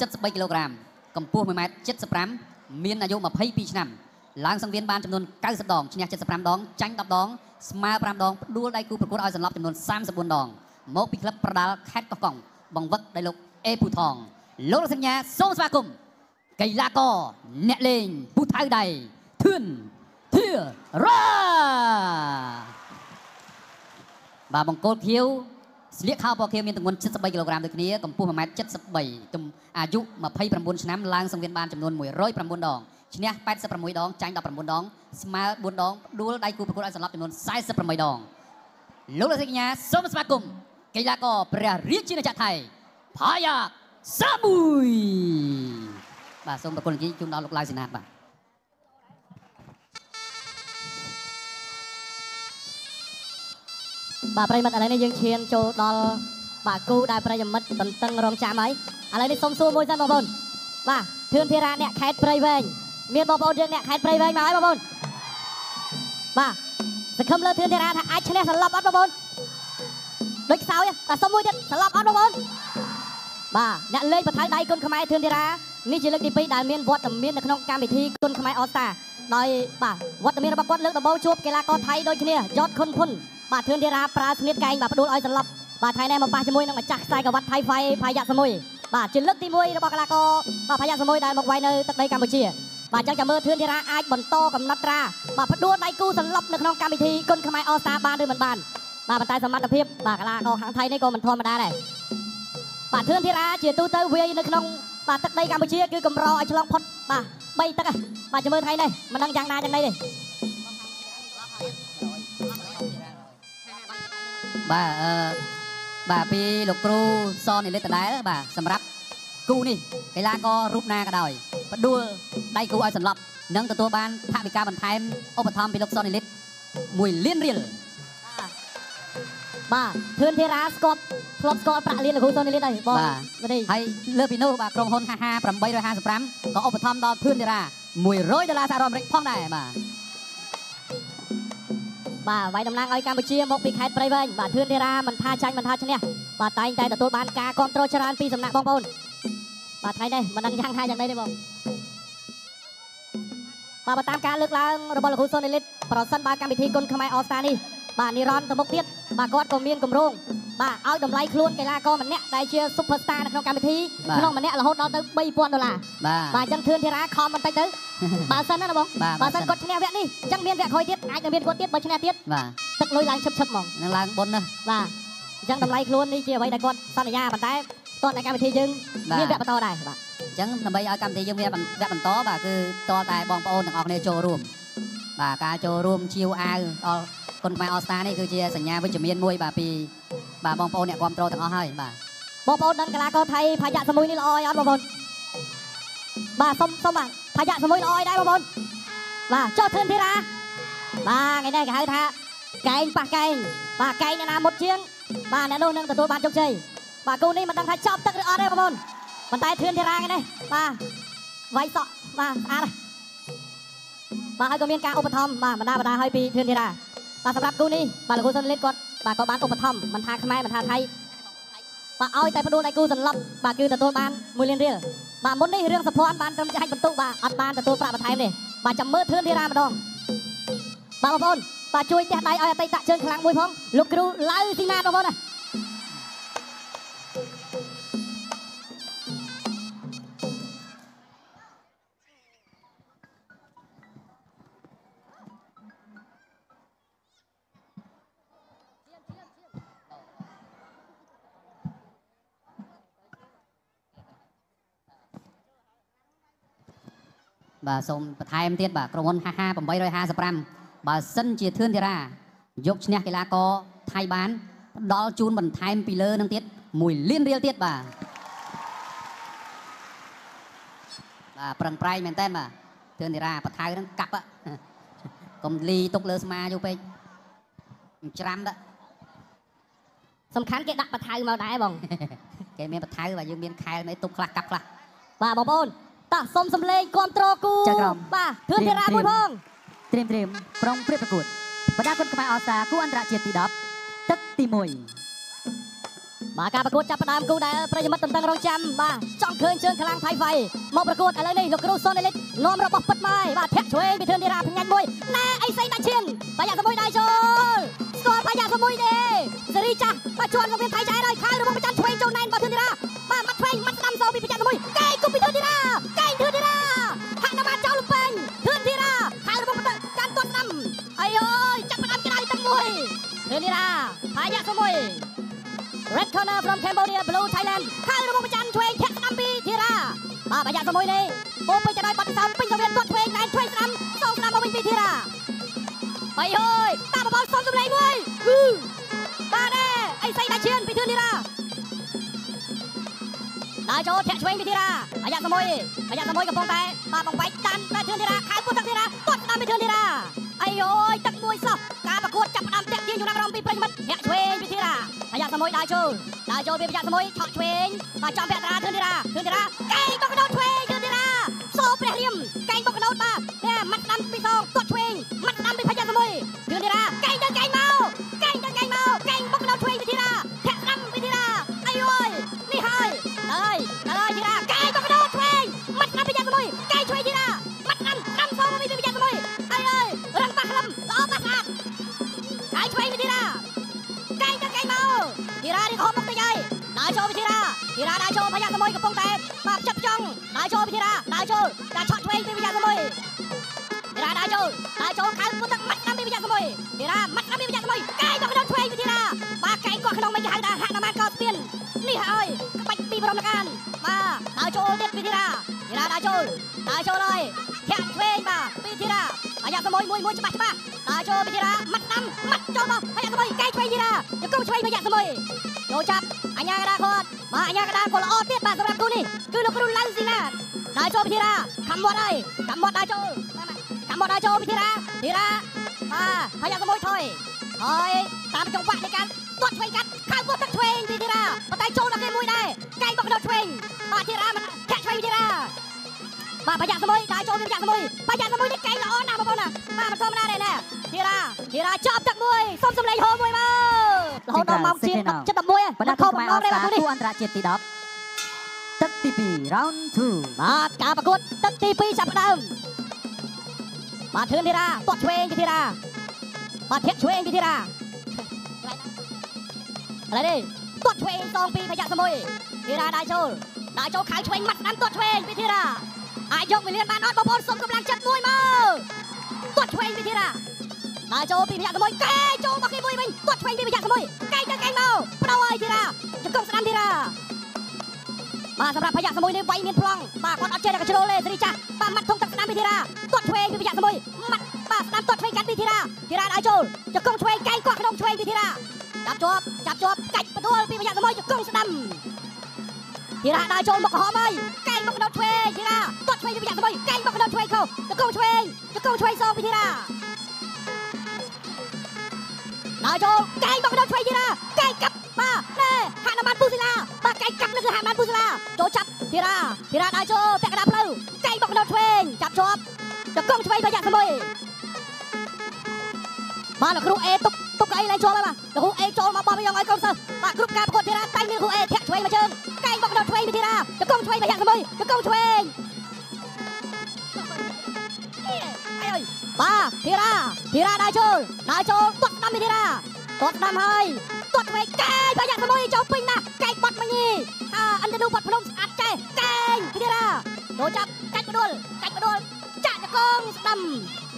73គីឡូក្រាមកម្ពស់1ម៉ែត្រ75មានអាយុ22ឆ្នាំឡើងសង្វៀនបានចំនួន90ដងឈ្នះ75ដងចាញ់10ដងស្មើ5ដងផ្ដួលដៃគូប្រកួតឲ្យសន្លប់ចំនួន34ដងមកពីក្លឹបប្រដាល់ខេត្តកោះកុងបង្វឹកដោយលោកអេពូថងលោកសញ្ញាសូមស្វាគមន៍កីឡាករអ្នកលេងពូថៅដៃធឿនធារ៉ាបាទបង្គោលខៀវ ស្លៀកខោពណ៌ខៀវមានទម្ងន់73គីឡូក្រាមដូចគ្នាកម្ពស់1ម៉ែត្រ73ទំអាយុ29ឆ្នាំឡើងសង្វៀនបានចំនួន109ដងឈ្នះ86ដងចាញ់19ដងស្មើ4ដងផ្ដួលដៃគូប្រកួតឲ្យសន្លប់ចំនួន48ដងលោកលោកសញ្ញាសូមស្វាគមន៍កីឡាករព្រះរាជាណាចក្រថៃផាយ៉ាសាមួយបាទសូមប្រគល់និយាយជូនដល់លោកឡាវសេណាតបាទ បាទប្រិមិត្តឥឡូវនេះយើងឈានចូលដល់បាទគូដែលប្រិយមិត្តតន្ទឹងរង់ចាំហើយឥឡូវនេះសូមសួរមួយសិនបងប្អូនបាទធឿនធីរាអ្នកខេត្តព្រៃវែងមានបងប្អូនយើងអ្នកខេត្តព្រៃវែងមកហើយបងប្អូនបាទសង្ឃឹមលើធឿនធីរាថាអាចឈ្នះសន្លប់អត់បងប្អូនដូចខ្សោយតែសុំមួយទៀតសន្លប់អត់បងប្អូនបាទអ្នកលេងបថៅដៃគុណខ្មែរធឿនធីរានេះជាលើកទី2ដែលមានវត្តមាននៅក្នុងកម្មវិធីគុណខ្មែរអស្តាដោយបាទវត្តមានរបស់គាត់លើកដំបូងជួបកីឡាករថៃដូចគ្នាយ៉តខុនភុន បាទធឿនធីរាប្រើស្នៀតកែងបាទផ្ដួលឲ្យសន្លប់បាទថៃណែមកប៉ះជាមួយនឹងម្ចាស់ខ្សែក្រវ៉ាត់ថៃហ្វៃផាយ៉ាសមួយបាទជាលើកទី1របស់កីឡាករបាទផាយ៉ាសមួយដែលមកវាយនៅទឹកដីកម្ពុជាបាទអញ្ចឹងចាំមើលធឿនធីរាអាចបន្តកំណត់ត្រាបាទផ្ដួលដៃគូសន្លប់នៅក្នុងកម្មវិធីគុនខ្មែរអស្តាបានឬមិនបានបាទប៉ុន្តែសមត្ថភាពបាទកីឡាករខាងថៃនេះក៏មិនធម្មតាដែរបាទធឿនធីរាជាទូទៅវាយនៅក្នុងបាទទឹកដីកម្ពុជាគឺកម្រឲ្យឆ្លងផុតបាទ3ទឹកហ៎បាទចាំមើលថ្ងៃនេះមិនដឹងយ៉ាងណាយ៉ាងណីទេ បាទអឺបាទពីលោកគ្រូសនិលិតដដែលបាទសម្រាប់គូនេះកីឡាកររូបណាក៏ដោយផ្ដួលដៃគូឲ្យសន្លប់និងទទួលបានថវិកាបន្ថែមឧបត្ថម្ភពីលោកសនិលិត1លានរៀលបាទធឿនធីរាស្គាល់ធ្លាប់ស្គាល់ប្រាក់លានលោកគ្រូសូនីលីនហើយបងបាទបាទនេះហើយលើសពីនោះបាទក្រុមហ៊ុន55 855ក៏ឧបត្ថម្ភដល់ធឿនធីរា100ដុល្លារសហរដ្ឋអាមេរិកផងដែរបាទ បាទវាយតំណាងឲ្យកម្ពុជាមកពីខេត្តព្រៃវែងបាទធឿនធីរាមិនថាចាញ់មិនថាឈ្នះបាទតែងតែទទួលបានការគ្រប់គ្រងច្រើនពីសំណាក់បងប្អូនបាទថ្ងៃនេះមិនដឹងយ៉ាងណាយ៉ាងណីទេបងបាទបើតាមការលើកឡើងរបស់លោកគ្រូសូនីលីនប្រសិនបើកម្មវិធីគុនខ្មែរអស្តានេះបាទនិរន្តរ៍ទៅមុខទៀតបាទគាត់ក៏មានគម្រោង បាទឲ្យតម្លៃខ្លួនកីឡាករម្នាក់ដែលជា Superstar នៅក្នុងកម្មវិធីក្នុងម្នាក់រហូតដល់ទៅ3000ដុល្លារបាទបាទអញ្ចឹងធឿនធីរាខំបន្តិចទៅបើសិនណាណាបងបាទបើបើសិសិននគាត់ឈ្នះវគ្គនេះអញ្ចឹងមានវគ្គក្រោយទៀតអាចនឹងមានគាត់ទៀតបើឈ្នះទៀតបាទទឹកលុយឡើងឈឹបឈឹបហ្មងនឹងឡើងបុណ្យណាបាទអញ្ចឹងតម្លៃខ្លួននេះជាអ្វីដែលគាត់សន្យាប៉ុន្តែតតែកម្មវិធីយើងបាទមានវគ្គបន្តដែរបាទអញ្ចឹងដើម្បីឲ្យកម្មវិធីយើងមានវគ្គបន្តបាទគឺតតែបងប្អូនទាំងអស់គ្នាចូលរួមបាទការចូលរួមជាវអាវដល់ គុណខ្មែរអស្តានេះគឺជាសញ្ញាវិជ្ជមានមួយបាទពីបាទបងប្អូនអ្នកគ្រប់គ្រងទាំងអស់ហើយបាទបងប្អូនដឹងកីឡាករថៃផាយ៉ាក់សមួយនេះល្អអីអត់បងប្អូនបាទសុំសុំបាទផាយ៉ាក់សមួយល្អអីដែរបងប្អូនបាទចុះធឿនធីរាបាទថ្ងៃនេះគេហៅថាកែងប៉ះកែងបាទកែងអ្នកណាមុតជាងបាទអ្នកនោះនឹងទទួលបានជោគជ័យបាទគូនេះមិនដឹងថាចប់ទឹកឬអត់ទេបងប្អូនប៉ុន្តែធឿនធីរាថ្ងៃនេះបាទវាយសក់បាទស្អាតហើយបាទហើយក៏មានការឧបត្ថម្ភបាទបណ្ដាបណ្ដាឲ្យពីធឿនធីរា បាទសម្រាប់គូនេះបាទលោកគ្រូសុនលិតគាត់បាទក៏បានឧបត្ថម្ភមិនថាខ្មែរមិនថាថៃបាទឲ្យតែផ្ដួលដៃគូសន្លប់បាទគឺទទួលបាន1លានរៀលបាទមុននេះរឿងសុភ័ណ្ឌបានត្រឹមចាច់បន្ទុកបាទអត់បានទទួលប្រាក់បន្ថែមទេបាទចាំមើលធឿនធីរាម្ដងបាទបងប្អូនបាទជួយទះដៃឲ្យអតីតជើងខ្លាំងមួយផងលោកគ្រូឡៅទីណាតបងប្អូនណា បាទសូមបន្ថែមទៀតបាទក្រុមហ៊ុន55 855បើសិនជាធឿនធីរាយកឈ្នះកីឡាករថៃបានផ្ដល់ជូនបន្ថែមពីលើនឹងទៀត1លានរៀលទៀតបាទបាទប្រឹងប្រែងមែនតើបាទធឿនធីរាបថៅហ្នឹងកាប់ហ៎កុំលីទុកលើស្មាយូរពេកច្រាំដាក់សំខាន់គេដាក់បថៅមកដែរបង គេមានបថៅបាទយើងមានខែលមិនទុកខ្លះកាប់ខ្លះបាទបងប្អូន តោះសុំសំលេងគ្រប់ត្រគូចៅក្រមបាទធឿនធីរាមួយផងត្រៀមត្រៀមប្រុងព្រៀបប្រកួតបដាគុណខ្មែរអស្ចារ្យគូអន្តរជាតិទី10ទឹកទី1បាទការប្រកួតចាប់ផ្ដើមគូដែលប្រិយមិត្តតន្ទឹងរង់ចាំបាទចង់ឃើញជើងខ្លាំងថៃហ្វៃមកប្រកួតឥឡូវនេះលោកគ្រូសុនអេលីតនាំរបស់ពិតម៉ាយបាទធាក់ឆ្វេងពីធឿនធីរ៉ាផ្ងាញ់មួយណែអីសីដាក់ឈានបាយ៉ាសមួយដៃចូលស្គាល់បាយ៉ាសមួយទេសេរីចាស់បាទជន់លោកមានថៃចែកហើយខៅរបស់ប្រចាំឆ្វេងចូលណែនរបស់ធឿនធីរ៉ាបាទមាត់ឆ្វេងមាត់ស្ដាំសោពីប្រចាំមួយកែគប់ពីធឿនធីរ៉ា បាយ៉ាសមួយ Red corner from Cambodia Blue Thailand ខៅរបស់ប្រចាំឆ្វេងធាក់ស្ដាំពីធីរ៉ាបាទប្រយ័ត្នជាមួយនេះពោពេញទៅដោយបាត់សោតពេញទៅវាទាត់ឆ្វេងណែនឆ្វេងស្ដាំសងស្ដាំមកវិញពីធីរ៉ាបាយអើយតាមបបលសុំសម្លេងមួយគឺបាទទេអីសៃដាក់ឈានពីធឿនធីរ៉ាដើរចូលធាក់ឆ្វេងពីធីរ៉ាប្រយ័ត្នជាមួយប្រយ័ត្នជាមួយកំពុងតែបាទបំបែកតាន់តែធឿនធីរ៉ាខៅពុតទឹកធីរ៉ាទាត់ស្ដាំពីធឿនធីរ៉ាអីអើយទឹកមួយសោះការប្រកួ តចាប់ផ្ដើមតាក់ទាញចំណាប់អារម្មណ៍ពីប្រិយមិត្តធាក់ឆ្វេងពីធីរ៉ាប្រយ័ត្នសមុយដើរចូលដើរចូលពីប្រយ័ត្នសមុយឆក់ឆ្វេងបាទចំពាក់តារាធឿនធីរ៉ាធឿនធីរ៉ាកែងបកកដោតឆ្វេងធឿនធីរ៉ាសូព្រះរៀមកែងបកកដោតបាទតែមាត់ស្ដាំ ដើរចូលពីធីរ៉ាដើរចូលតែឆក់ឆ្វេងពីប្រយ័ត្នមួយធីរ៉ាដើរចូលដើរចូលខៅពុតទឹកមាត់តាមពីប្រយ័ត្នមួយធីរ៉ាមាត់តាមពីប្រយ័ត្នមួយកែងមកកដោតឆ្វេងពីធីរ៉ាបាទកែងក៏ក្នុងមិនគេហៅថាហាក់ណាមានកោស្ពាននេះហើយក្បាច់ពីបរមកានបាទដើរចូលទៀតពីធីរ៉ាធីរ៉ាដើរចូលដើរចូលហើយធាក់ឆ្វេងបាទពីធីរ៉ាប្រយ័ត្នមួយមួយមួយច្បាស់ច្បាស់ដើរចូលពីធីរ៉ាមាត់តាមមាត់ចូលមកប្រយ័ត្នមួយកែងឆ្វេងធីរ៉ាយកុំឆ្វេងប្រយ័ត្នមួយ ចូលចាប់អញ្ញាកដាគាត់បាទអញ្ញាកដាគាត់ល្អទៀតបាទសម្រាប់គូនេះគឺលោកគ្រូឡៅស៊ីណាដើរចូលពីធីរ៉ាខំមាត់ហើយខំមាត់ដើរចូលខំមាត់ដើរចូលពីធីរ៉ាធីរ៉ាបាទប្រយ័ត្នមួយថយហើយតាមចង្វាក់នៃការទាត់ឆ្វេងកាត់ខៅពុតទឹកឆ្វេងពីធីរ៉ាប៉ុន្តែចូលដល់គេមួយដែរកែងបកដោតឆ្វេងបាទធីរ៉ាមិនធាក់ឆ្វេងធីរ៉ាបាទប្រយ័ត្នមួយដើរចូលពីប្រយ័ត្នមួយប្រយ័ត្នមួយនេះកែងល្អណាស់បងប្អូនណាបាទមិនធម្មតាទេណាធីរ៉ាធីរ៉ាចាប់ទឹកមួយសុំសម្លេងហូរមួយមក រហូតដល់ម៉ោងជាចិត្ត11ហើយបណ្ដាខខំំបំមកណងទេអបាទស្ចារនេះទូអន្តរជាតិទី10ទឹកទី2 round 2បាទការប្រកួតទឹកទី2ចាប់ផ្ដើមបាទធឿនធីរ៉ាទាត់ឆ្វេងពីធីរ៉ាបាទធាក់ឆ្វេងពីធីរ៉ាឥឡូវនេះទាត់ឆ្វេងសងពីប្រយ័ត្នមួយធីរ៉ាដើរចូលដើរចូលខៅឆ្វេងមាត់ស្ដាំទាត់ឆ្វេងពីធីរ៉ាអាចយកវិលានបានអត់បងប្អូនសុំកម្លាំងចិត្តមួយមកទាត់ឆ្វេងពីធីរ៉ា ដើរចូលពីប្រយ័ត្នមួយកែចូលមកគេមួយវិញទាត់ឆ្វេងពីប្រយ័ត្នមួយកែទៅកែមកបដោហើយធីរ៉ាចង្គង់ស្ដាំធីរ៉ាបាទសម្រាប់ប្រយ័ត្នមួយនេះវាយមានប្លង់បាទគាត់អត់ចេះតែកជ្រោលទេសេរីចាស់បាទមាត់ធំទឹកស្ដាំពីធីរ៉ាទាត់ឆ្វេងពីប្រយ័ត្នមួយមាត់បាទស្ដាំទាត់ឆ្វេងកាត់ពីធីរ៉ាធីរ៉ាដើរចូលចង្គង់ឆ្វេងកែគាត់ក្នុងឆ្វេងពីធីរ៉ាចាប់ជាប់ចាប់ជាប់កាច់បដួលពីប្រយ័ត្នមួយចង្គង់ស្ដាំធីរ៉ាដើរចូលមកក្រហមហើយកែមកកដោតឆ្វេងធីរ៉ាទាត់ឆ្វេងពីប្រយ័ត្នមួយកែមកកដោតឆ្វេងខោចង្គង់ឆ្វេងចង្គង់ឆ្វេងសងពីធីរ៉ា ដើរចូលកែងមកដល់ឆ្វេងធីរ៉ាកែងកាប់បាទណែហាក់ណាបានពូស៊ីឡាបាទកែងកាប់នេះគឺហាក់បានពូស៊ីឡាចូលចាប់ធីរ៉ាធីរ៉ាដើរចូលពាក់កណ្ដាលផ្លូវកែងមកដល់ឆ្វេងចាប់ជាប់ចង្គង់ឆ្វេងប្រយ័ត្នមួយបាទលោកគ្រូអេទុកទុកកៅអីឡើងចូលហើយបាទលោកគ្រូអេចូលមកបោះយ៉ាងឲ្យកូនសិស្សបាទគ្រប់ការប្រកួតធីរ៉ាតែងមានគ្រូអេធាក់ឆ្វេងមកជើងកែងមកដល់ឆ្វេងពីធីរ៉ាចង្គង់ឆ្វេងប្រយ័ត្នមួយចង្គង់ឆ្វេងអីអើយ បាទធីរ៉ាធីរ៉ាដើរចូលដើរចូលទាត់ស្ដាំពីធីរ៉ាទាត់ស្ដាំហើយទាត់ឆ្វេងកែងប្រយ័ត្នមួយចូលពេញណាស់កែងបាត់មិញនេះអាអិនទៅបាត់ភ្នំស្អាតចេះកែងពីធីរ៉ាចូលចាប់កាច់បដួលកាច់បដួលចាក់ចកងស្ដាំ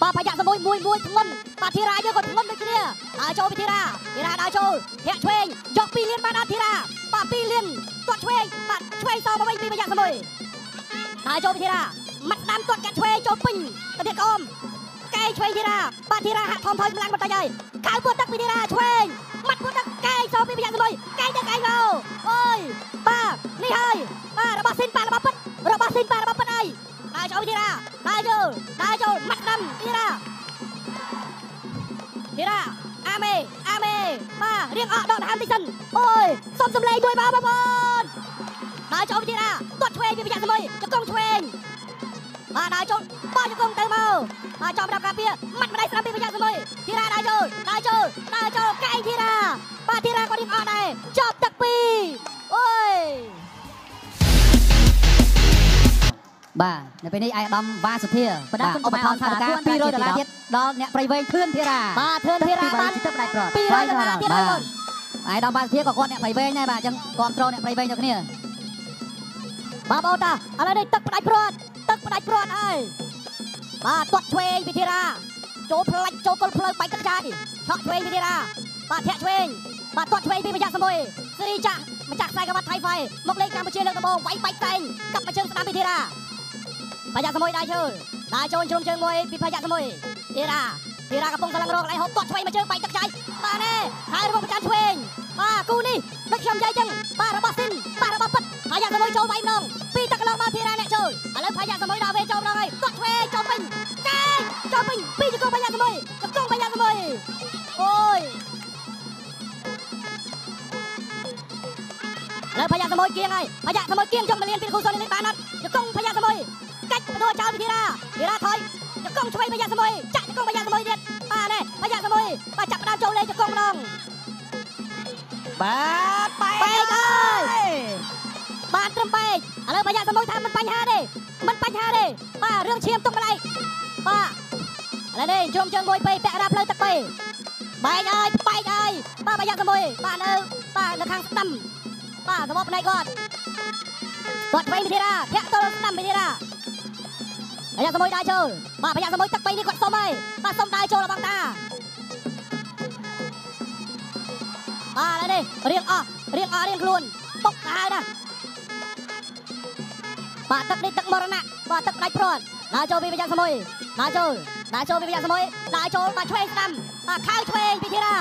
បាទប្រយ័ត្នមួយមួយមួយធ្ងន់បាទធីរ៉ាយើងក៏ធ្ងន់ដូចគ្នាដើរចូលពីធីរ៉ាធីរ៉ាដើរចូលធាក់ឆ្វេងយកពីរលានបានអត់ធីរ៉ាបាទពីរលានទាត់ឆ្វេងបាទឆ្វេងសងមកវិញពីប្រយ័ត្នមួយដើរចូលពីធីរ៉ាមាត់ស្ដាំទាត់កាត់ឆ្វេងចូលពេញទៅទៀតក្អមកែ ងឆ្វេងធីរ៉ាបាទធីរ៉ាហាក់ធំថយកម្លាំងបន្តិចហើយកៅពួតទឹកពីធីរ៉ាឆ្វេងមាត់ពួតទឹកកែងសងពីប្រយ័ត្នមួយកែងទៅកែងមកអូយបាទនេះហើយបាទរបស់ស៊ីនប៉ារបស់ពិតរបស់ស៊ីនប៉ារបស់ពិតហើយដើរចូលពីធីរ៉ាដើរចូលដើរចូលមាត់ស្ដាំធីរ៉ាធីរ៉ាអាមេអាមេបាទរៀងអកដកដង្ហើមតិចសិនអូយសុំសំឡេងមួយបាទបងប្អូនដើរចូលពីធីរ៉ាទាត់ឆ្វេងពីប្រយ័ត្នមួយចង្គង់ឆ្វេងបាទដើរចូល បោះជង្គង់ទៅមកបាទចំរាប់ការពារម៉ាត់ម្ដាយស្រាប់ពីប្រយ៉ាសមួយធីរ៉ាដើរចូលដើរចូលដើរចូលកែងធីរ៉ាបាទធីរ៉ាក៏រៀបអស់ដែរជាប់ទឹកពីរអូយបាទនៅពេលនេះឯកឧត្តមវ៉ាសុធាបដាគុណឧបត្ថម្ភថវិកាគួរ200ដុល្លារទៀតដល់អ្នកប្រៃវែងធឿនធីរ៉ាបាទធឿនធីរ៉ាបានពីទឹកផ្ដាច់ប្រត់200ដុល្លារទៀតបាហើយបងទឯកឧត្តមវ៉ាសុធាក៏គាត់អ្នកប្រៃវែងដែរបាទអញ្ចឹងគ្រប់គ្រងអ្នកប្រៃវែងដូចគ្នាបាទបងតាឥឡូវនេះទឹកផ្ដាច់ព្រាត់ទឹកផ្ដាច់ព្រាត់ហើយ បាទទាត់ឆ្វេងពីធីរ៉ាចូលផ្លាច់ចូលគល់ផ្លូវបែកទឹកចាយឆក់ឆ្វេងពីធីរ៉ាបាទធាក់ឆ្វេងបាទទាត់ឆ្វេងពីប្រយ៉ាសមួយសេរីចាស់ម្ចាស់ខ្សែក្បាត់ថៃហ្វៃមកលេងកម្ពុជាលើកដំបូងវាយបែកតែងកាប់មកជើងស្ដាំពីធីរ៉ាប្រយ៉ាសមួយដៃជើងដៃចូលជ្រុំជើងមួយពីប្រយ៉ាសមួយធីរ៉ាធីរ៉ាកំពុងសម្លឹងរកដៃហូបទាត់ឆ្វេងមកជើងបែកទឹកចាយបាទនេះហើយរបស់ប្រចាំឆ្វេងបាទគូនេះដូចខ្ញុំនិយាយចឹងបាទរបស់ ពេញពីជង្គង់ផាយាសមួយជង្គង់ផាយាសមួយអូយឥឡូវផាយាសមួយគៀងហើយផាយាសមួយគៀងចង់មកលៀនពីគូសុននេះបានអត់ជង្គង់ផាយាសមួយកាច់បដូរចោលពីធីរ៉ាធីរ៉ាថយជង្គង់ឆ្វេងផាយាសមួយចាក់ជង្គង់ផាយាសមួយទៀតបាទនេះផាយាសមួយបាទចាប់ផ្ដើមចូលលេងជង្គង់ម្ដងបាទបែកបែកហើយបានត្រឹមបែកឥឡូវប្រយ័ត្នសមុយ ជ្រុំជើងមួយពេកពាក់រ៉ាផ្លូវទឹកពេបែកហើយបែកហើយបាទប្រយ័ត្នសមុយបាទនៅបាទនៅខាងស្ដាំបាទសម្បកផ្នែកគាត់គាត់ពេញវិធីរ៉ាធាក់ទល់ស្ដាំវិធីរ៉ាប្រយ័ត្នសមុយដើរចូលបាទប្រយ័ត្នសមុយទឹកពេញនេះគាត់សុំហើយបាទសុំដើរចូលរបស់តាបាទឥឡូវនេះរៀងអស់រៀងអស់រៀងខ្លួនបុកទៅហើយណាបាទទឹកនេះទឹកមរណៈបាទទឹកផ្ដាច់ព្រាត់ ដើរចូលពីប្រយ៉ាងសមុយដើរចូលដើរចូលពីប្រយ៉ាងសមុយដើរចូលបាទឆ្វេងស្ដាំបាទខៅឆ្វេងពីធីរ៉ា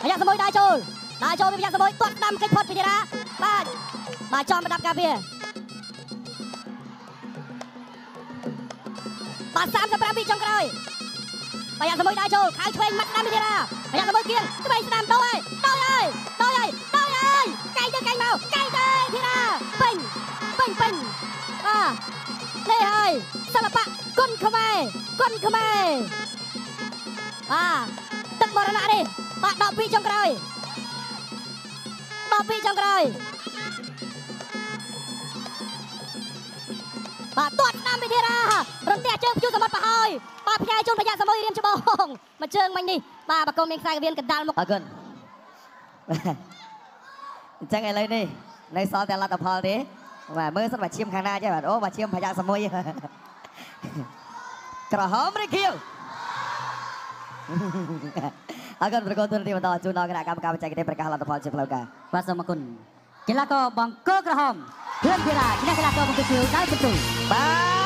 ប្រយ៉ាងសមុយដើរចូលដើរចូលពីប្រយ៉ាងសមុយទាត់ស្ដាំគេចផុតពីធីរ៉ាបាទបាទចំប្រដាប់ការពារបាទ35ពីចុងក្រោយប្រយ៉ាងសមុយដើរចូលខៅឆ្វេងមាត់ស្ដាំពីធីរ៉ាប្រយ៉ាងសមុយគៀងឆ្វេងស្ដាំដូរហើយដូរហើយដូរហើយដូរហើយកែងទៅកែងមកកែងទៅធីរ៉ាពេញពេញពេញបាទនេះ ហើយសិល្បៈគុណខ្មែរគុណខ្មែរបាទទឹកមរណៈនេះបាទដកពីចុងក្រោយដកពីចុងក្រោយបាទទាត់តាមវិធីរារំទះជើងភ្ជួរសមុទ្រប្រហើយបាទផ្ញើជូនប្រយ៉ាសមុយរៀមច្បងមកជើងមិញនេះបាទបកុំមានខ្សែវៀនកណ្ដាលមកអរគុណអញ្ចឹងឥឡូវនេះនៅសល់តែលទ្ធផលទេ បាទមើលសិនបាទឈាមខាងណាចេះបាទអូបាទឈាមប្រយ៉ាសមួយក្រហមឬខៀវអរគុណប្រកបទូរទស្សន៍បន្តជូនដល់គណៈកម្មការបច្ចេកទេសប្រកាសលទ្ធផលជាផ្លូវការបាទសូមអរគុណកីឡាករបង្គោលក្រហមធឿនធីរ៉ាឈ្នះកីឡាករបង្គោលខៀវដោយពិន្ទុបាទ